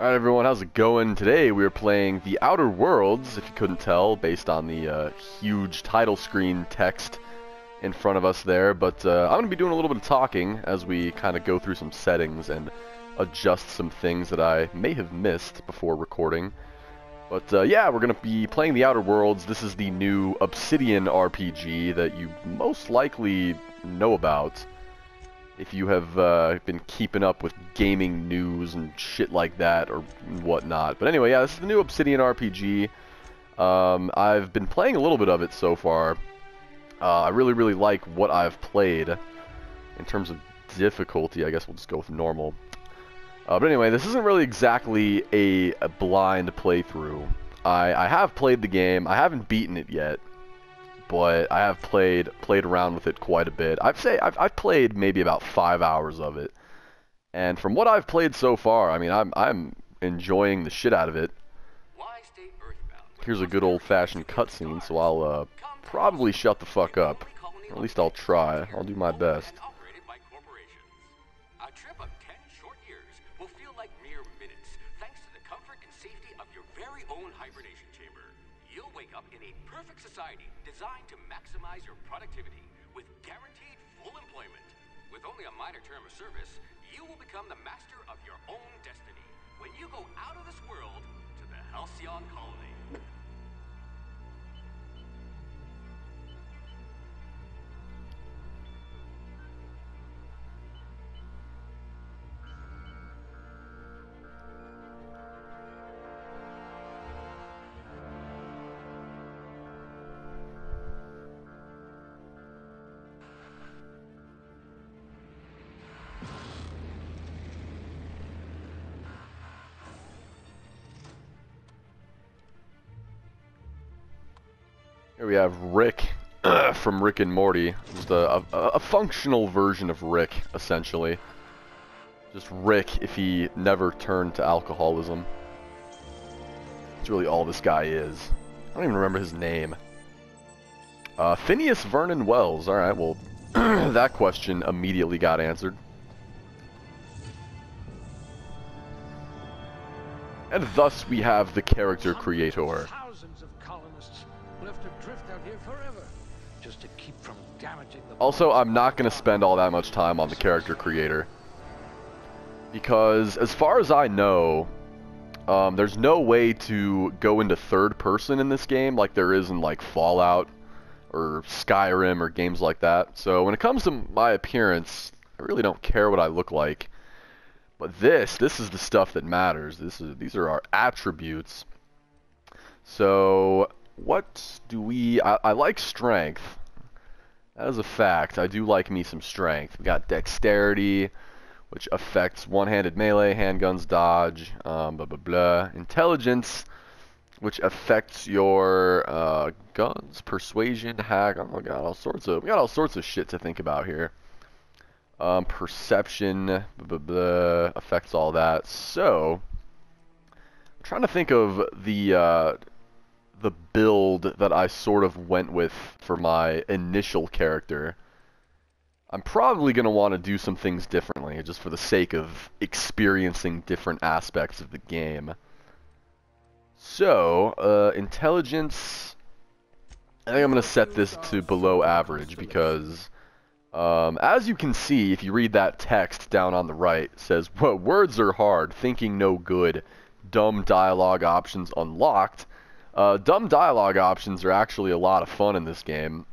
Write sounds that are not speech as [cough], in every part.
Alright everyone, how's it going? Today we are playing The Outer Worlds, if you couldn't tell, based on the uh, huge title screen text in front of us there. But uh, I'm going to be doing a little bit of talking as we kind of go through some settings and adjust some things that I may have missed before recording. But uh, yeah, we're going to be playing The Outer Worlds. This is the new Obsidian RPG that you most likely know about if you have uh, been keeping up with gaming news and shit like that or whatnot. But anyway, yeah, this is the new Obsidian RPG. Um, I've been playing a little bit of it so far. Uh, I really, really like what I've played. In terms of difficulty, I guess we'll just go with normal. Uh, but anyway, this isn't really exactly a, a blind playthrough. I, I have played the game. I haven't beaten it yet but I have played played around with it quite a bit. I'd say I've, I've played maybe about five hours of it, and from what I've played so far, I mean I'm I'm enjoying the shit out of it. Here's a good old-fashioned cutscene, so I'll uh, probably shut the fuck up. Or at least I'll try. I'll do my best you'll wake up in a perfect society designed to maximize your productivity with guaranteed full employment. With only a minor term of service, you will become the master of your own destiny when you go out of this world to the Halcyon Colony. Here we have Rick [clears throat] from Rick and Morty. Just a, a, a, functional version of Rick, essentially. Just Rick if he never turned to alcoholism. That's really all this guy is. I don't even remember his name. Uh, Phineas Vernon Welles. Alright, well, [clears throat] that question immediately got answered. And thus we have the character creator. Also, I'm not going to spend all that much time on the character creator. Because, as far as I know, um, there's no way to go into third person in this game like there is in, like, Fallout or Skyrim or games like that. So, when it comes to my appearance, I really don't care what I look like. But this, this is the stuff that matters. This is These are our attributes. So, what do we... I, I like strength. That is a fact. I do like me some strength. We got dexterity, which affects one-handed melee, handguns, dodge, um, blah, blah, blah. Intelligence, which affects your uh, guns, persuasion, hack. Oh my god, all sorts of we got all sorts of shit to think about here. Um, perception, blah, blah, blah, affects all that. So, I'm trying to think of the uh, the build that I sort of went with for my initial character. I'm probably going to want to do some things differently, just for the sake of experiencing different aspects of the game. So, uh, intelligence... I think I'm going to set this to below average, because... Um, as you can see, if you read that text down on the right, says, words are hard, thinking no good, dumb dialogue options unlocked, uh, dumb dialogue options are actually a lot of fun in this game,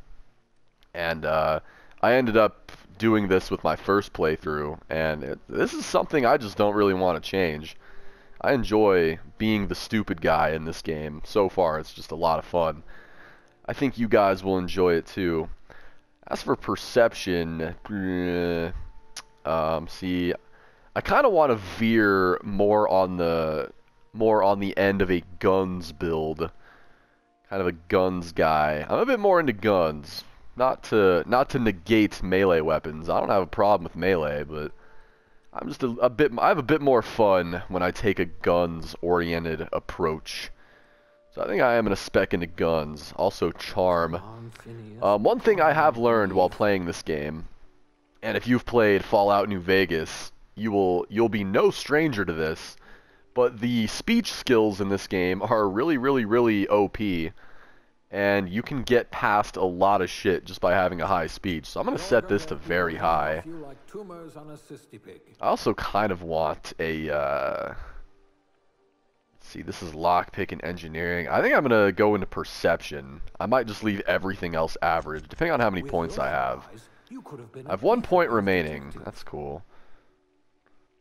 and uh, I ended up doing this with my first playthrough, and it, this is something I just don't really want to change. I enjoy being the stupid guy in this game. So far, it's just a lot of fun. I think you guys will enjoy it too. As for perception, eh, um, see, I kind of want to veer more on the more on the end of a guns build. Kind of a guns guy. I'm a bit more into guns. Not to not to negate melee weapons. I don't have a problem with melee, but I'm just a, a bit I have a bit more fun when I take a guns oriented approach. So I think I am going to spec into guns. Also charm. Um, one thing I have learned while playing this game, and if you've played Fallout New Vegas, you will you'll be no stranger to this But the speech skills in this game are really, really, really OP. And you can get past a lot of shit just by having a high speech. So I'm going to set this to very high. I also kind of want a... Uh, see, this is lockpick and engineering. I think I'm going to go into perception. I might just leave everything else average, depending on how many points I have. I have one point remaining. That's cool.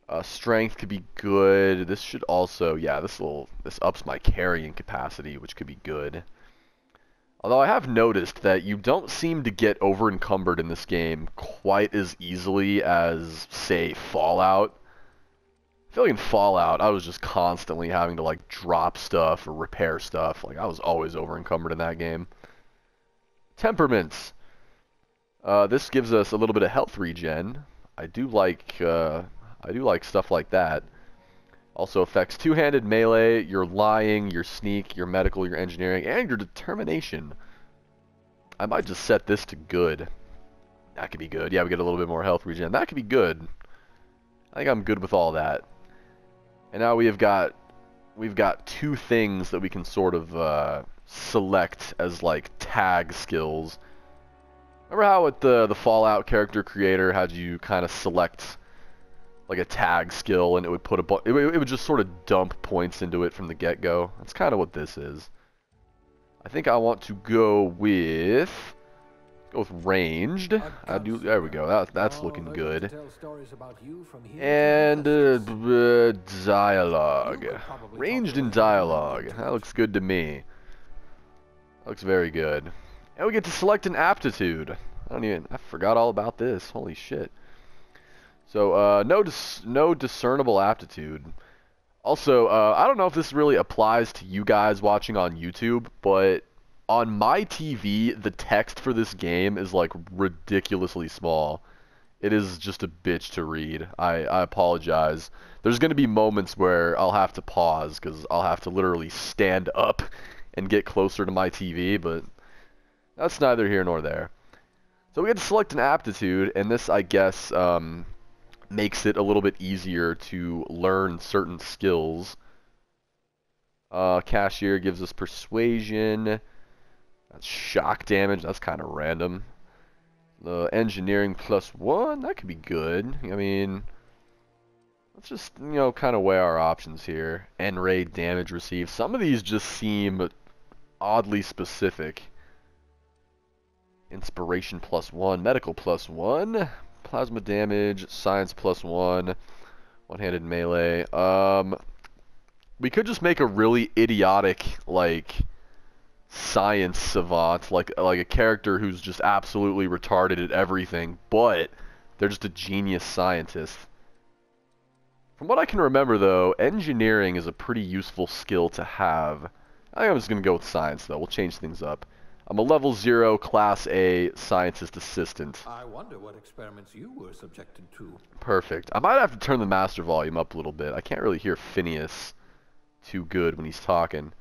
Uh, strength could be good. This should also, yeah, this will this ups my carrying capacity, which could be good. Although I have noticed that you don't seem to get over encumbered in this game quite as easily as, say, Fallout. I feel like in Fallout, I was just constantly having to like drop stuff or repair stuff. Like I was always over encumbered in that game. Temperaments. Uh, this gives us a little bit of health regen. I do like uh, I do like stuff like that. Also affects two-handed melee, your lying, your sneak, your medical, your engineering, and your determination. I might just set this to good. That could be good. Yeah, we get a little bit more health regen. That could be good. I think I'm good with all that. And now we have got we've got two things that we can sort of uh, select as like tag skills. Remember how with the the Fallout character creator had you kind of select like a tag skill and it would put a it, it would just sort of dump points into it from the get-go. That's kind of what this is. I think I want to go with go with ranged. I do. There we go. That, that's looking good. And uh, dialogue. Ranged in dialogue. That looks good to me. Looks very good. And we get to select an aptitude. I don't even. I forgot all about this. Holy shit. So uh, no dis no discernible aptitude. Also, uh, I don't know if this really applies to you guys watching on YouTube, but on my TV, the text for this game is like ridiculously small. It is just a bitch to read. I, I apologize. There's going to be moments where I'll have to pause because I'll have to literally stand up and get closer to my TV, but that's neither here nor there. So we get to select an aptitude, and this, I guess, um, makes it a little bit easier to learn certain skills. Uh, cashier gives us persuasion. That's shock damage. That's kind of random. The engineering plus one. That could be good. I mean, let's just, you know, kind of weigh our options here. N-ray damage received. Some of these just seem oddly specific. Inspiration plus one. Medical plus one. Plasma damage, science plus one, one-handed melee. Um, we could just make a really idiotic, like, science savant, like like a character who's just absolutely retarded at everything, but they're just a genius scientist. From what I can remember, though, engineering is a pretty useful skill to have. I think I'm just going to go with science, though. We'll change things up. I'm a level zero, class A scientist assistant. I wonder what experiments you were subjected to. Perfect. I might have to turn the master volume up a little bit. I can't really hear Phineas too good when he's talking.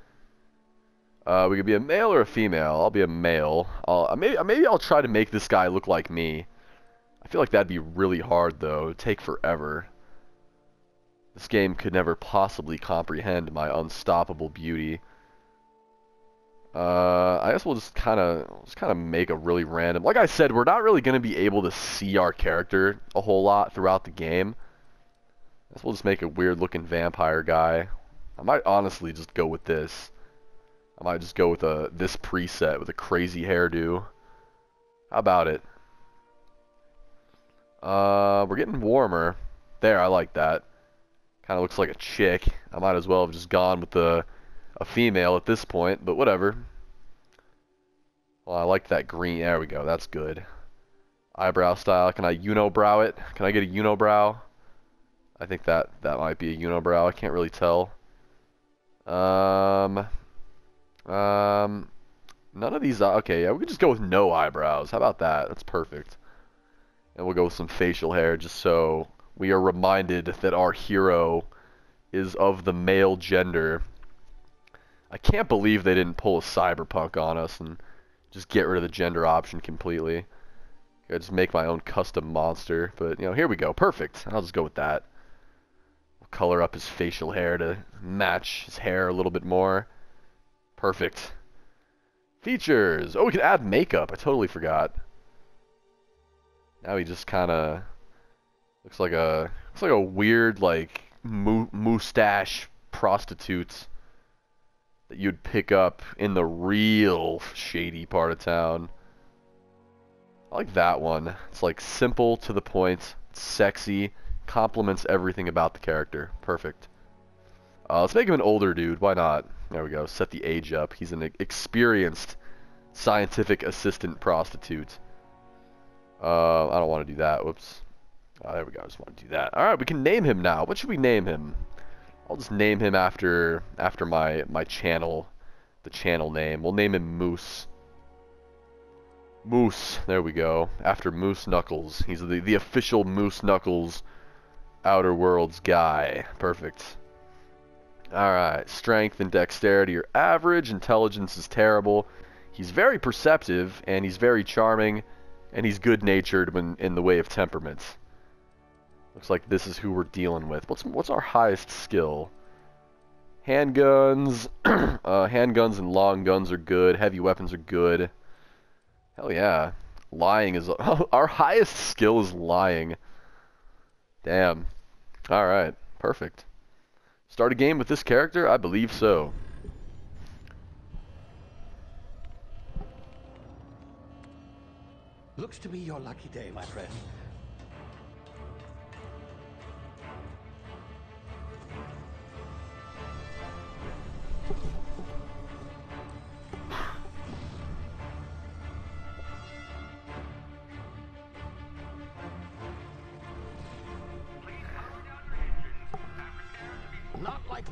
Uh, we could be a male or a female. I'll be a male. I'll, maybe, maybe I'll try to make this guy look like me. I feel like that'd be really hard, though. It'd take forever. This game could never possibly comprehend my unstoppable beauty. Uh, I guess we'll just kind of just kind of make a really random. Like I said, we're not really going to be able to see our character a whole lot throughout the game. I guess we'll just make a weird looking vampire guy. I might honestly just go with this. I might just go with a this preset with a crazy hairdo. How about it? Uh, we're getting warmer. There, I like that. Kind of looks like a chick. I might as well have just gone with the a female at this point, but whatever. Well, I like that green. There we go. That's good. Eyebrow style. Can I unibrow it? Can I get a unibrow? I think that that might be a unibrow. I can't really tell. Um, um, none of these. Uh, okay, yeah, we could just go with no eyebrows. How about that? That's perfect. And we'll go with some facial hair just so we are reminded that our hero is of the male gender. I can't believe they didn't pull a cyberpunk on us and just get rid of the gender option completely. I just make my own custom monster, but you know, here we go. Perfect. I'll just go with that. We'll color up his facial hair to match his hair a little bit more. Perfect. Features. Oh, we can add makeup. I totally forgot. Now he just kind of looks like a looks like a weird like mu mustache prostitute you'd pick up in the real shady part of town. I like that one. It's like simple to the point, sexy, complements everything about the character. Perfect. Uh, let's make him an older dude. Why not? There we go. Set the age up. He's an experienced scientific assistant prostitute. Uh, I don't want to do that. Whoops. Oh, there we go. I just want to do that. All right, we can name him now. What should we name him? I'll just name him after after my my channel, the channel name. We'll name him Moose. Moose. There we go. After Moose Knuckles. He's the the official Moose Knuckles Outer Worlds guy. Perfect. Alright, strength and dexterity are average, intelligence is terrible. He's very perceptive, and he's very charming, and he's good-natured when in the way of temperament. Looks like this is who we're dealing with. What's what's our highest skill? Handguns, [clears throat] uh, handguns and long guns are good. Heavy weapons are good. Hell yeah. Lying is... [laughs] our highest skill is lying. Damn. Alright. Perfect. Start a game with this character? I believe so. Looks to be your lucky day, my friend.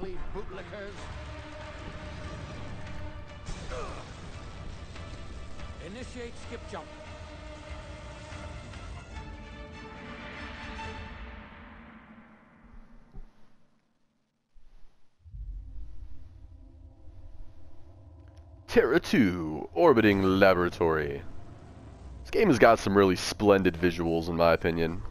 Not likely, bootlickers. Initiate skip jump. Terra 2, Orbiting Laboratory. This game has got some really splendid visuals, in my opinion.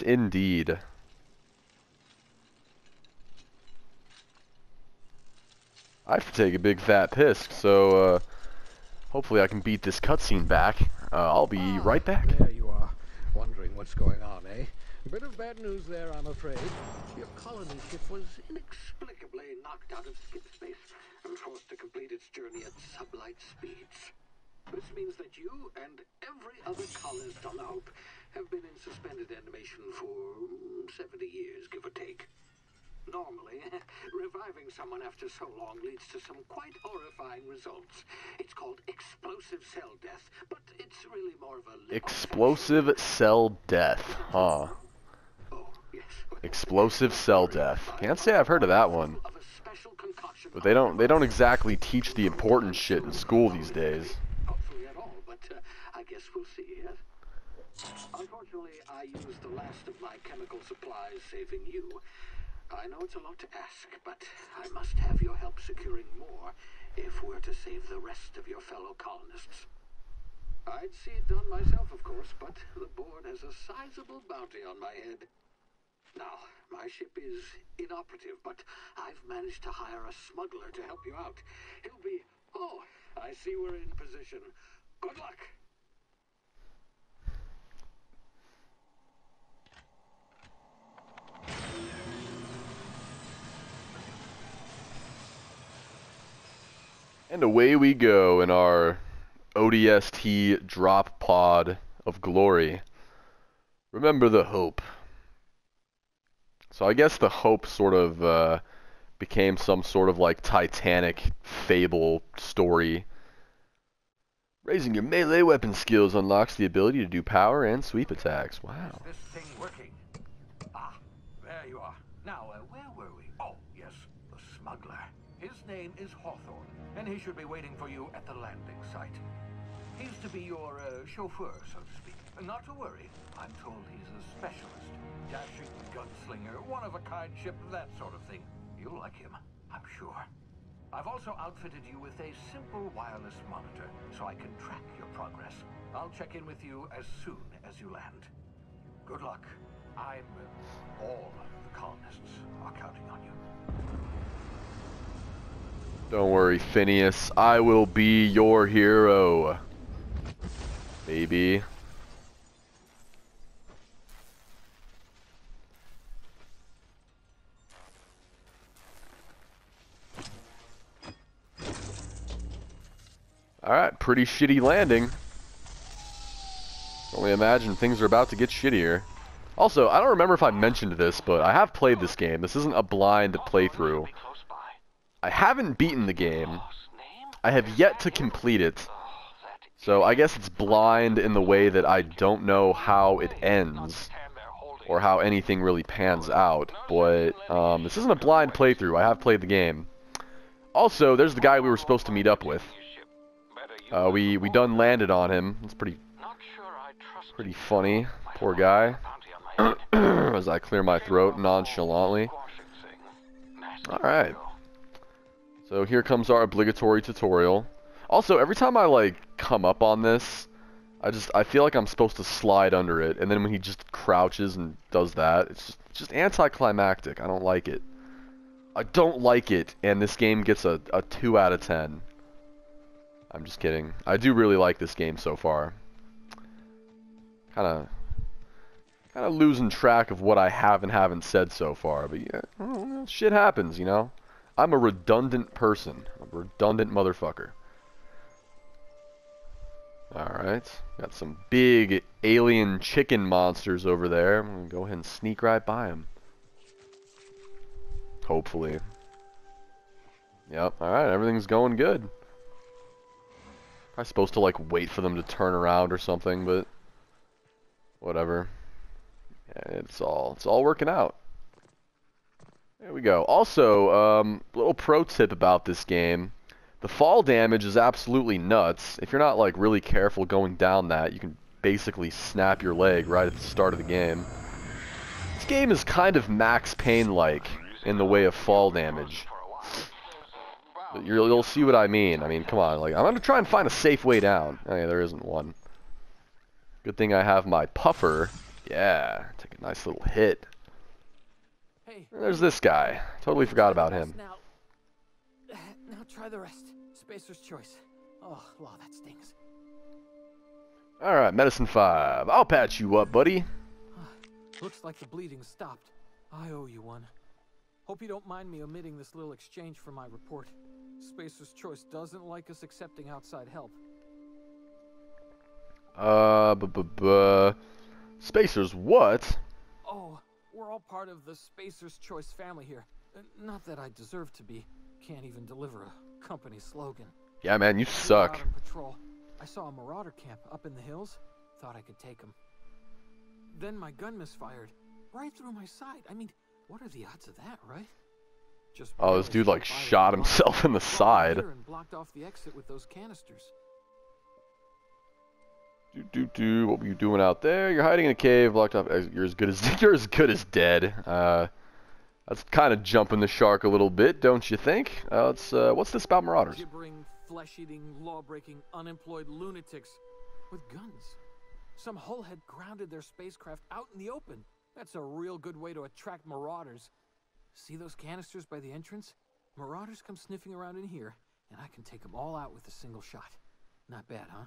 Shit indeed. I have to take a big fat piss, so uh, hopefully I can beat this cutscene back. Uh, I'll be Ah, right back. There you are, wondering what's going on, eh? Bit of bad news there, I'm afraid. Your colony ship was inexplicably knocked out of skip space and forced to complete its journey at sublight speeds. This means that you and every other colonist on the Hope have been in suspended animation for mm, 70 years, give or take. Normally, [laughs] reviving someone after so long leads to some quite horrifying results. It's called explosive cell death, but it's really more of a. Explosive cell death, huh? Oh. Explosive cell death. Can't say I've heard of that one. Of a special concoction But they don't they don't exactly teach the important shit in school these days. Hopefully at all, but uh, I guess we'll see. Yes? Unfortunately, I used the last of my chemical supplies saving you. I know it's a lot to ask, but I must have your help securing more if we're to save the rest of your fellow colonists. I'd see it done myself, of course, but the board has a sizable bounty on my head. Now, my ship is inoperative, but I've managed to hire a smuggler to help you out. He'll be... Oh, I see we're in position. Good luck. And away we go in our ODST drop pod of glory. Remember the hope. So I guess the hope sort of uh, became some sort of like Titanic fable story. Raising your melee weapon skills unlocks the ability to do power and sweep attacks. Wow. This thing working? Ah, there you are. Now, uh, where were we? Oh, yes, the smuggler. His name is Hawthorne, and he should be waiting for you at the landing site. He's to be your uh, chauffeur, so to speak. Uh, Not to worry. I'm told he's a specialist. Dashing gunslinger, one-of-a-kind ship, that sort of thing. You'll like him, I'm sure. I've also outfitted you with a simple wireless monitor, so I can track your progress. I'll check in with you as soon as you land. Good luck. I'm... all the colonists are counting on you. Don't worry, Phineas. I will be your hero. Baby. Alright, pretty shitty landing. Only imagine things are about to get shittier. Also, I don't remember if I mentioned this, but I have played this game. This isn't a blind playthrough. I haven't beaten the game. I have yet to complete it. So I guess it's blind in the way that I don't know how it ends. Or how anything really pans out. But um, this isn't a blind playthrough. I have played the game. Also, there's the guy we were supposed to meet up with. Uh, we, we done landed on him. It's pretty, pretty funny. Poor guy. [clears throat] As I clear my throat nonchalantly. Alright. So here comes our obligatory tutorial. Also, every time I, like, come up on this, I just, I feel like I'm supposed to slide under it. And then when he just crouches and does that, it's just, just anticlimactic. I don't like it. I don't like it, and this game gets a, a 2 out of 10. I'm just kidding. I do really like this game so far. Kind of kind of losing track of what I have and haven't said so far, but yeah, shit happens, you know? I'm a redundant person. A redundant motherfucker. Alright. Got some big alien chicken monsters over there. I'm gonna go ahead and sneak right by them. Hopefully. Yep, alright, everything's going good. I'm supposed to like wait for them to turn around or something, but whatever. Yeah, it's all it's all working out. There we go. Also, um, little pro tip about this game. The fall damage is absolutely nuts. If you're not like really careful going down that, you can basically snap your leg right at the start of the game. This game is kind of Max Payne-like in the way of fall damage. You'll, you'll see what I mean. I mean, come on. Like, I'm gonna try and find a safe way down. Oh, yeah, there isn't one. Good thing I have my puffer. Yeah, take a nice little hit. There's this guy. Totally forgot about him. Now, now try the rest. Spacer's choice. Oh, law, that stings. Alright, medicine 5. I'll patch you up, buddy. [sighs] Looks like the bleeding stopped. I owe you one. Hope you don't mind me omitting this little exchange for my report. Spacer's Choice doesn't like us accepting outside help. Uh, bu bu bu. Spacers, what? We're all part of the Spacer's Choice family here. Uh, Not that I deserve to be. Can't even deliver a company slogan. Yeah, man, you suck. patrol. I saw a marauder camp up in the hills. Thought I could take him. Then my gun misfired. Right through my side. I mean, what are the odds of that, right? Just Oh, this dude, like, slipped by with shot himself in the side. And blocked off the exit with those canisters. Do do do. What were you doing out there? You're hiding in a cave, locked up. You're as good as [laughs] you're as good as dead. Uh, that's kind of jumping the shark a little bit, don't you think? Uh, let's. Uh, what's this about marauders? Gibbering, flesh-eating, law-breaking, unemployed lunatics with guns. Some hullhead grounded their spacecraft out in the open. That's a real good way to attract marauders. See those canisters by the entrance? Marauders come sniffing around in here, and I can take them all out with a single shot. Not bad, huh?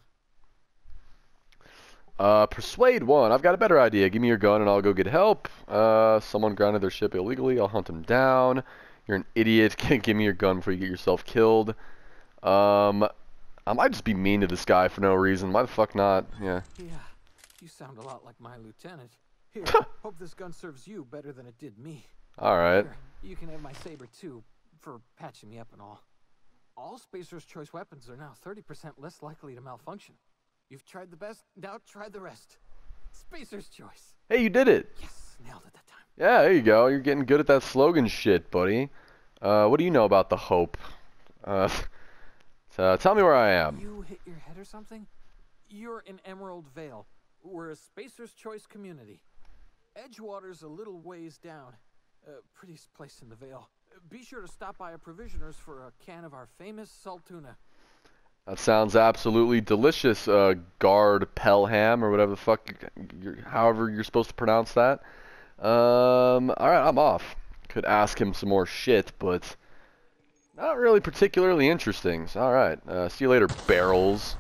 Uh, persuade one. I've got a better idea. Give me your gun and I'll go get help. Uh, someone grounded their ship illegally. I'll hunt them down. You're an idiot. [laughs] Give me your gun before you get yourself killed. Um, I might just be mean to this guy for no reason. Why the fuck not? Yeah. Yeah, you sound a lot like my lieutenant. Here, [laughs] hope this gun serves you better than it did me. All right. Here, you can have my saber too, for patching me up and all. All Spacer's Choice weapons are now 30% less likely to malfunction. You've tried the best, now try the rest. Spacer's Choice. Hey, you did it. Yes, nailed it that time. Yeah, there you go. You're getting good at that slogan shit, buddy. Uh, what do you know about the Hope? Uh, so [laughs] tell me where I am. You hit your head or something? You're in Emerald Vale. We're a Spacer's Choice community. Edgewater's a little ways down. Uh, prettiest place in the Vale. be sure to stop by a provisioner's for a can of our famous salt tuna. That sounds absolutely delicious, uh, Guard Pelham, or whatever the fuck, you're, however you're supposed to pronounce that. Um, alright, I'm off. Could ask him some more shit, but not really particularly interesting. So, alright, uh, see you later, Barrels.